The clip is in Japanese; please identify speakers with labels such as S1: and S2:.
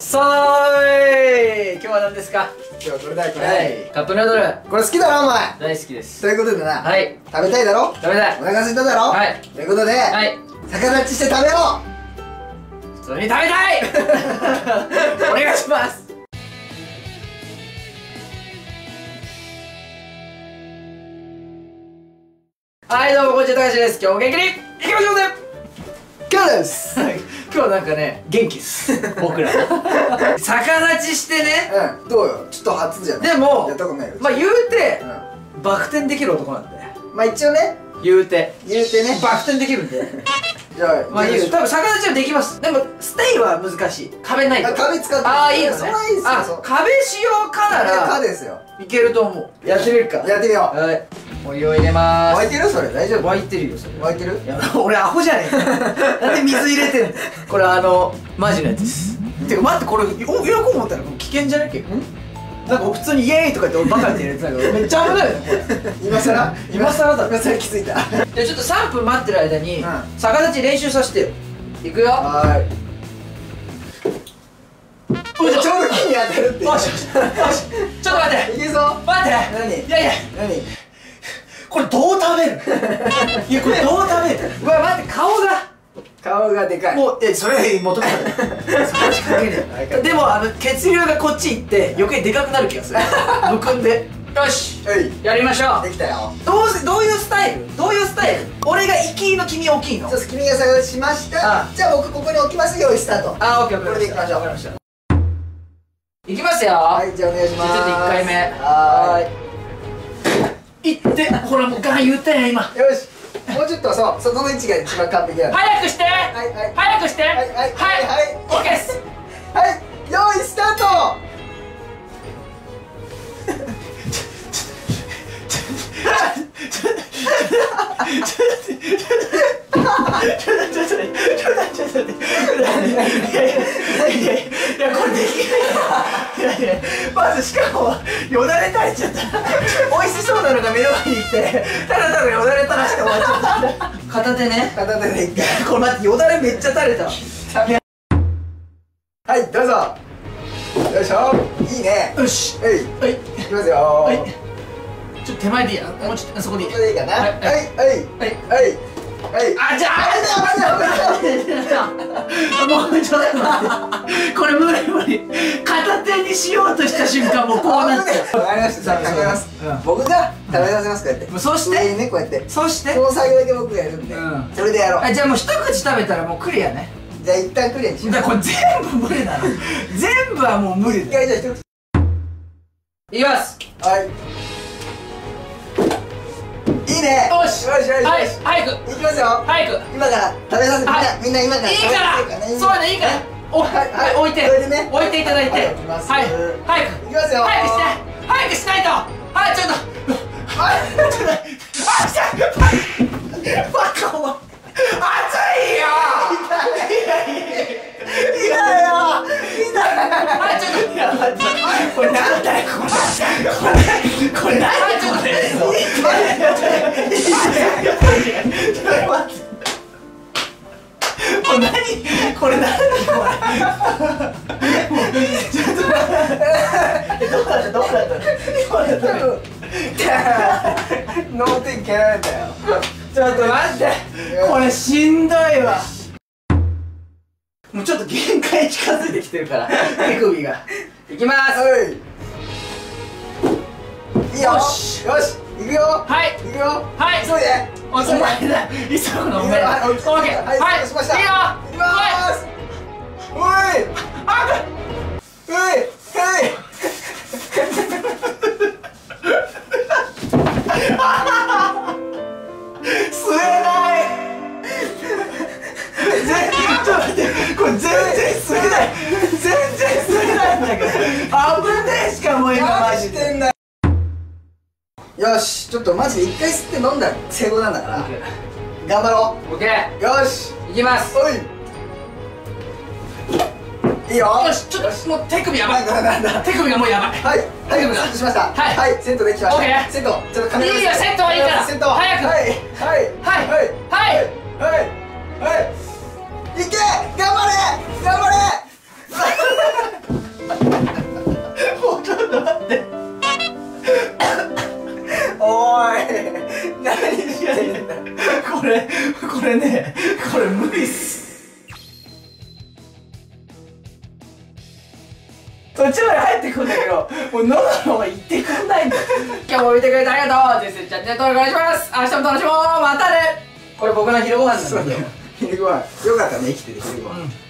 S1: さあい。今日は何ですか？
S2: 今日はこれだこれ、
S1: はい。カップヌードル。
S2: これ好きだろお前。
S1: 大好きです。
S2: ということでな、
S1: はい。
S2: 食べたいだろ？
S1: 食べたい。
S2: お腹空いただろ？
S1: はい。
S2: ということで、
S1: はい。
S2: 逆立ちして食べよ
S1: 普通に食べたい。お願いします。はいどうもこんにちは高橋です。今日も元気にいきましょうぜ。
S2: う今日です
S1: はい今日なんかね元気です。僕ら。逆立ちしてね。
S2: うん。どうよ？ちょっと初じゃない？
S1: でも
S2: やったことないよ。
S1: まあ言うて
S2: うん。
S1: バク転できる男なんで。
S2: まあ一応ね。
S1: 言うて。
S2: 言うてね。
S1: バク転できるんで。
S2: じゃあ
S1: まあいいよ多分逆立ちはできます。でもステイは難しい。壁ない
S2: 壁使って
S1: ああいいのね。
S2: それはいいっすよ
S1: あ
S2: そう
S1: 壁仕様かな
S2: からですよ。
S1: いけると思う。やってみるか。
S2: やってみよう
S1: はいお湯を入れまーす。
S2: 沸いてる？それ。大丈夫？
S1: 沸いてるよそれ。
S2: 沸いてる？
S1: いや。俺アホじゃねえか。なんで水入れてんの？これあのマジのやつです。てか待ってこれお喜ぶ思ったら危険じゃない？結構なんか普通にイエーイとか言ってバカって入れてたけどめっちゃ危ないよねこれ。
S2: 今さら
S1: 今更だ。
S2: 今さら気づいた。は
S1: じゃあちょっと3分待ってる間に、
S2: うん。
S1: 逆立ち練習させてよ。いくよ。
S2: ーい。ちょうど木に当たるって
S1: ちょっと待って。
S2: いけそう。
S1: 待って。
S2: 何？
S1: いやいや。
S2: 何？
S1: これどう食べる？いやこれどう食べる？うわ待って顔が。
S2: 顔がでかい。
S1: もうえそれ求めた。そこしかけねえ。でもあの血流がこっち行って余計でかくなる気がする。むくんで。よし。
S2: はい。
S1: やりましょ
S2: できたよ。
S1: うどうせどういうスタイル？どういうスタイル？俺が行きの君大きいの？
S2: そうです君が探しました。
S1: あ
S2: じゃあ僕ここに置きます。よスタート。
S1: あオッケーオッケー
S2: これでいきましょう。
S1: わかりましたいきますよ。
S2: はいじゃあお願いします。
S1: じゃあちょっと1回目。
S2: は
S1: ーいいってほらもうガン言ったやん今。
S2: よし。もうちょっとそう。そこの位置が一番完璧なの
S1: 早くして。
S2: はいはい。
S1: 早くして。はい
S2: はい。はい。はい
S1: オッケーです。
S2: はい用意スタート。
S1: いやこれできないいやいやまずしかもよだれ垂れちゃったなのが目の前に来てただただよだれ垂らして終わっちゃった片手ね
S2: 片手で一回
S1: これ待ってよだれめっちゃ垂れた。わ
S2: はいどうぞ。よい。しょいいね
S1: よし
S2: はい
S1: はい。
S2: いきますよ
S1: はいちょっと手前でいいやもうちょっとそこでいい
S2: ここでいいかな
S1: は
S2: はいい。はい。
S1: はい。
S2: はいはい。
S1: あじゃあ
S2: あれだあれだ
S1: もうちょっと待って。これ無理無理。片手にしようとした瞬間もうこうなっちゃう。
S2: わかりました。さあ考えます。
S1: うん。
S2: 僕が食べさせますこうやって。
S1: そして？
S2: ねこうやって。
S1: そして？
S2: この作業だけ僕がやるんで。
S1: うん。
S2: それでやろう。
S1: あじゃあもう一口食べたらもうクリアね。
S2: じゃあ一旦クリアにしよう。
S1: だこれ全部無理なの。全部はもう無理
S2: 一
S1: だよ。
S2: 回じゃあ一口。
S1: いきます。
S2: はいいいね。
S1: よし
S2: よしよしよし。
S1: はい早く。
S2: いきますよ。
S1: 早く。
S2: 今から食べさせてみん
S1: は
S2: ない。みんな今から。
S1: いいから。そうだねいいから。お
S2: はいはい。
S1: はい置いて。
S2: これでね。
S1: 置いていただいて。
S2: はい置きます。
S1: はい。早く。
S2: いきますよ。
S1: 早くして。早くしないと。はいちょっと。
S2: はい。
S1: あ来たバカお前。熱いよ。
S2: いやいや
S1: はいちょっと。いや待ってこれなんだよこれ。これ。これ何ちょっと。待ってこれ何これ何？これちょっと待ってどうだったどうだったどうだった
S2: 脳天気やられたよ
S1: ちょっと待って。これしんどいわ。もうちょっと限界近づいてきてるから手首が。いきます。
S2: よ
S1: し
S2: し。よし。いくよ。
S1: はい。
S2: いくよ。
S1: はい。
S2: 急いで
S1: お前だ急ぐのお前だ
S2: はいはいしました
S1: いいよ
S2: いきますおい
S1: あ
S2: おいはい
S1: 吸えない全然ちょっと待ってこれ全然吸えない全然吸えないんだけど危ねえしかも今マジで
S2: よよしちょっとマジで一回吸って飲んだら成功なんだから。頑張ろ
S1: オッケー。
S2: うよし。
S1: いきます。
S2: おい。いいよ。
S1: よしちょっともう手首やばい。
S2: なんだなんだ
S1: 手首がもうやばい。
S2: はい。はいセットしました。
S1: はい。
S2: はい。セットできました。
S1: オッケー。
S2: セット。ちょっとカメラ
S1: いいよセット。はいいから。
S2: セット。
S1: 早く。
S2: はい。はい。
S1: はい。
S2: はい。
S1: はい。
S2: はい。はい。い。け頑張
S1: これこれねこれ無理っす。途中まで入ってくんだけどもう喉の方が行ってくんないんだよ。今日も見てくれてありがとう。ですチャンネル登録お願いします。明日も楽しもう。またね。これ僕の昼ご飯なんだけど。
S2: 昼ご飯。よかったね生きてて昼ご飯、
S1: うん